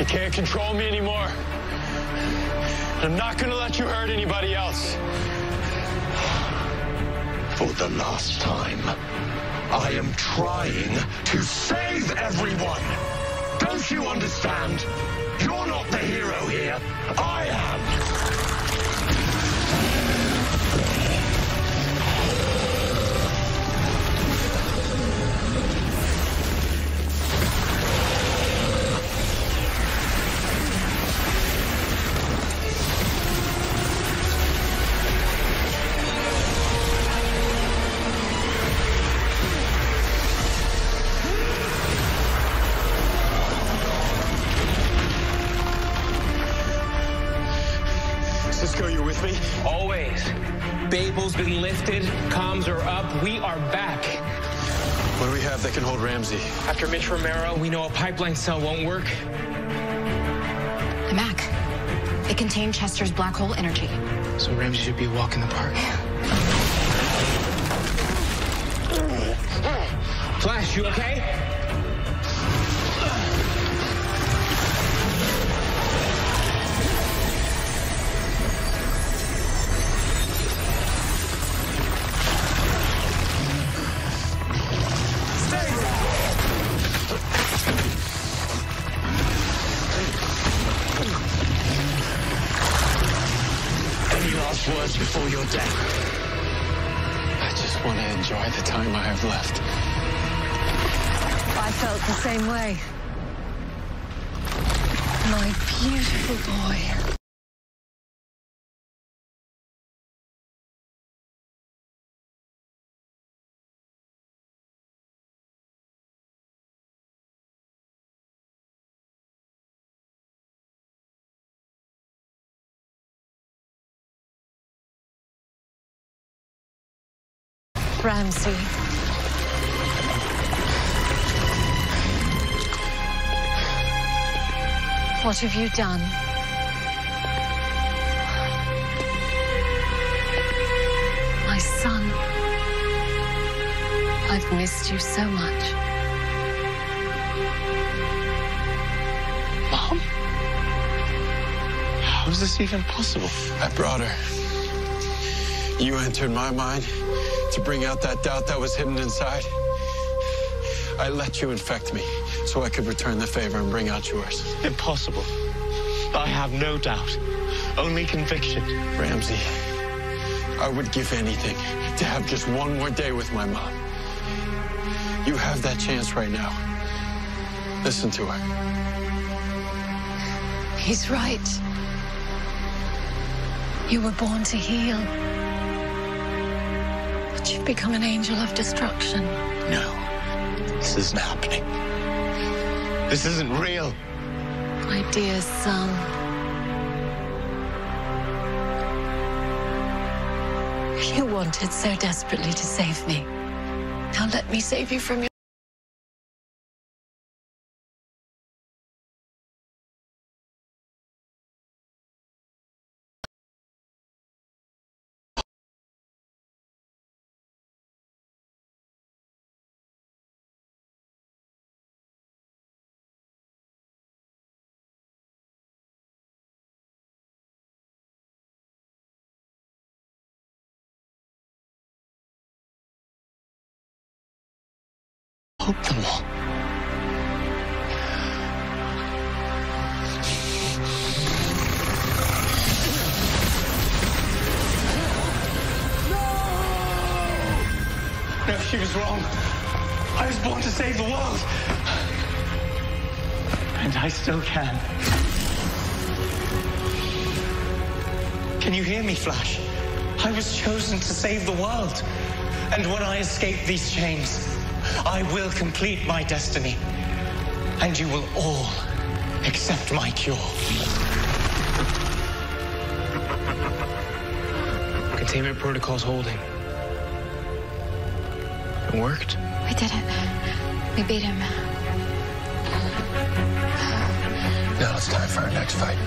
You can't control me anymore. I'm not gonna let you hurt anybody else. For the last time, I am trying to save everyone. Don't you understand? You're not the hero here. I Cisco, you with me? Always. Babel's been lifted, comms are up, we are back. What do we have that can hold Ramsey? After Mitch Romero, we know a pipeline cell won't work. The Mac. It contained Chester's black hole energy. So Ramsey should be a walk in the park. Flash, you okay? Last words before your death? I just want to enjoy the time I have left. I felt the same way. My beautiful boy. Ramsey. What have you done? My son. I've missed you so much. Mom? How is this even possible? I brought her. You entered my mind to bring out that doubt that was hidden inside. I let you infect me so I could return the favor and bring out yours. Impossible. I have no doubt. Only conviction. Ramsey, I would give anything to have just one more day with my mom. You have that chance right now. Listen to her. He's right. You were born to heal. You've become an angel of destruction. No. This isn't happening. This isn't real. My dear son. You wanted so desperately to save me. Now let me save you from your. All. No, she was wrong. I was born to save the world. And I still can. Can you hear me, Flash? I was chosen to save the world. And when I escape these chains, I will complete my destiny. And you will all accept my cure. Containment protocol's holding. It worked. We did it. We beat him. Now it's time for our next fight.